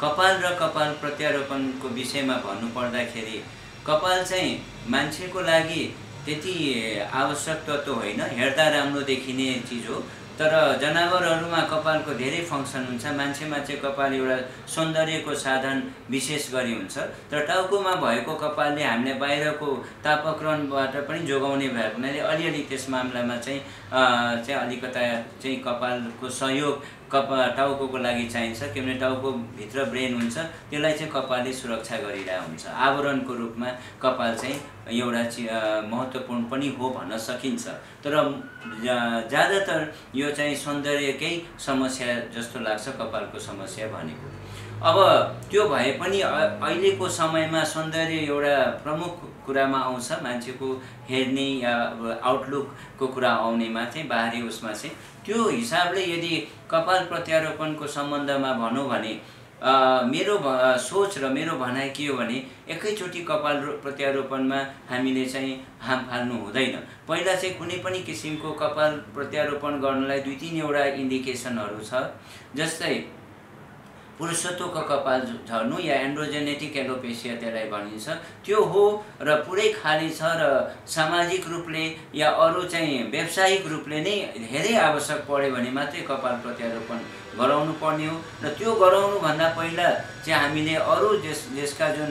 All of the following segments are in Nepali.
कपाल र कपाल प्रत्यारोपणको विषयमा भन्नुपर्दाखेरि कपाल चाहिँ मान्छेको लागि त्यति आवश्यक तत्त्व होइन। हेर्दा राम्रो देखिने चिज हो। तर जनावरहरूमा कपालको धेरै फङ्सन हुन्छ। मान्छेमा चाहिँ कपाल एउटा सौन्दर्यको साधन विशेष गरी हुन्छ। तर टाउकोमा भएको कपालले हामीलाई बाहिरको तापक्रमबाट पनि जोगाउने भएको हुनाले अलिअलि त्यस मामलामा चाहिँ चाहिँ अलिकता चाहिँ कपालको सहयोग कपा टाउको लागि चाहिन्छ किनभने टाउको भित्र ब्रेन हुन्छ त्यसलाई चाहिँ कपालले सुरक्षा गरिरहेको हुन्छ। आवरणको रूपमा कपाल चाहिँ एउटा चि महत्त्वपूर्ण पनि हो भन्न सकिन्छ। तर ज्यादातर यो चाहिँ सौन्दर्यकै समस्या जस्तो लाग्छ कपालको समस्या भनेको। अब त्यो भए पनि अहिलेको समयमा सौन्दर्य एउटा प्रमुख कुरामा आउँछ। मान्छेको हेर्ने या आउटलुकको कुरा आउनेमा चाहिँ बाहिरी उसमा चाहिँ। त्यो हिसाबले यदि कपाल प्रत्यारोपणको सम्बन्धमा भनौँ भने मेरो सोच र मेरो भनाइ के हो भने एकैचोटि कपाल प्रत्यारोपणमा हामीले चाहिँ हाम फाल्नु हुँदैन। पहिला चाहिँ कुनै पनि किसिमको कपाल प्रत्यारोपण गर्नलाई दुई तिनवटा इन्डिकेसनहरू छ। जस्तै पुरुषत्वको कपाल झर्नु या एन्ड्रोजेनेटिक एलोपेसिया त्यसलाई भनिन्छ। त्यो हो र पुरै खाली छ र सामाजिक रूपले या अरू चाहिँ व्यावसायिक रूपले नै धेरै आवश्यक पऱ्यो भने मात्रै कपाल प्रत्यारोपण गराउनु पर्ने हो। र त्यो गराउनुभन्दा पहिला चाहिँ हामीले अरू देश देशका जुन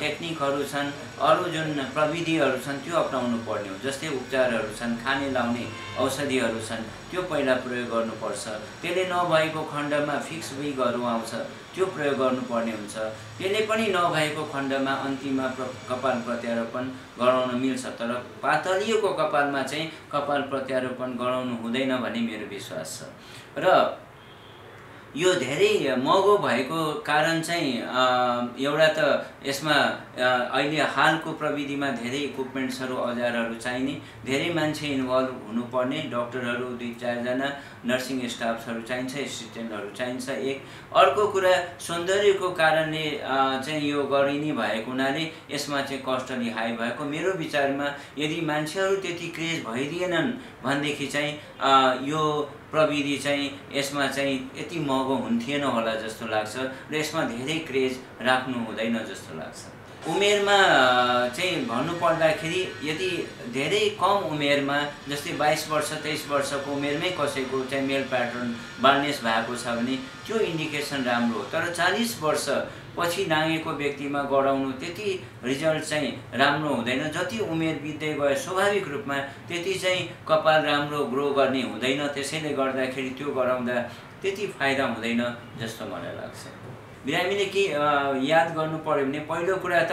टेक्निकहरू छन् अरू जुन प्रविधिहरू छन् त्यो अप्नाउनु पर्ने हो। जस्तै उपचारहरू छन् खाने लाउने औषधिहरू छन् त्यो पहिला प्रयोग गर्नुपर्छ। त्यसले नभएको खण्डमा फिक्स विगहरू आउँछ त्यो प्रयोग गर्नुपर्ने हुन्छ। त्यसले पनि नभएको खण्डमा अन्तिममा प्र कपाल प्रत्यारोपण गराउन मिल्छ। तर पातलिएको कपालमा चाहिँ कपाल प्रत्यारोपण गराउनु हुँदैन भन्ने मेरो विश्वास छ। र यो धेरै महँगो भएको कारण चाहिँ एउटा त यसमा अहिले हालको प्रविधिमा धेरै इक्विपमेन्ट्सहरू औजारहरू चाहिने धेरै मान्छे इन्भल्भ हुनुपर्ने डक्टरहरू दुई चारजना नर्सिङ स्टाफ्सहरू चाहिन्छ एसिस्टेन्टहरू चाहिन्छ। एक अर्को कुरा सौन्दर्यको कारणले चाहिँ यो गरिने भएको हुनाले यसमा चाहिँ कस्ट अलि हाई भएको। मेरो विचारमा यदि मान्छेहरू त्यति क्रेज भइदिएनन् भनेदेखि चाहिँ यो प्रविधि चाहिँ यसमा चाहिँ यति महँगो हुन्थेन होला जस्तो लाग्छ र यसमा धेरै क्रेज राख्नु हुँदैन जस्तो लाग्छ। उमेरमा चाहिँ भन्नुपर्दाखेरि यदि धेरै कम उमेरमा जस्तै बाइस वर्ष तेइस वर्षको उमेरमै कसैको चाहिँ मेल प्याटर्न बार्नेस भएको छ भने त्यो इन्डिकेसन राम्रो हो। तर चालिस वर्ष पछि नागेको व्यक्तिमा गराउनु त्यति रिजल्ट चाहिँ राम्रो हुँदैन। जति उमेर बित्दै गयो स्वाभाविक रूपमा त्यति चाहिँ कपाल राम्रो ग्रो गर्ने हुँदैन। त्यसैले गर्दाखेरि त्यो गराउँदा त्यति फाइदा हुँदैन जस्तो मलाई लाग्छ। बिरामीले के याद गर्नु पऱ्यो भने पहिलो कुरा त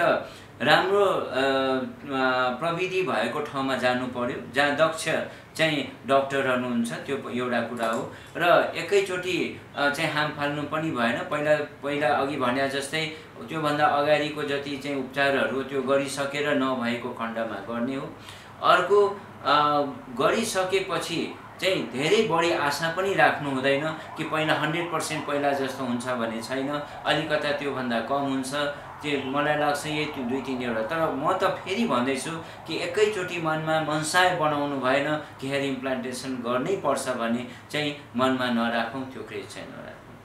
राम्रो प्रविधि भएको ठाउँमा जानु पर्यो। जहाँ दक्ष चाहिँ डक्टरहरू हुन्छ त्यो एउटा कुरा हो। र एकैचोटि चाहिँ हाम फाल्नु पनि भएन। पहिला पहिला अघि भने जस्तै त्योभन्दा अगाडिको जति चाहिँ उपचारहरू त्यो गरिसकेर नभएको खण्डमा गर्ने हो। अर्को गरिसकेपछि चाहिँ धेरै बढी आशा पनि राख्नु हुँदैन कि पहिला हन्ड्रेड पर्सेन्ट पहिला जस्तो हुन्छ भन्ने छैन। अलिकता त्योभन्दा कम हुन्छ। त्यो मलाई लाग्छ यही दुई तिनवटा। तर म त फेरि भन्दैछु कि एकैचोटि मनमा मनसाय बनाउनु भएन कि हेयर इम्प्लान्टेसन गर्नै पर्छ भने चाहिँ मनमा नराखौँ त्यो क्रेज चाहिँ नराखौँ।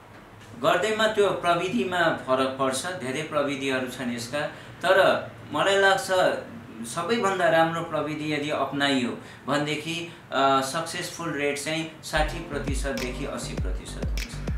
गर्दैमा त्यो प्रविधिमा फरक पर्छ धेरै प्रविधिहरू छन् यसका। तर मलाई लाग्छ सबैभन्दा राम्रो प्रविधि यदि अप्नाइयो भनेदेखि सक्सेसफुल रेट चाहिँ साठी प्रतिशतदेखि अस्सी प्रतिशत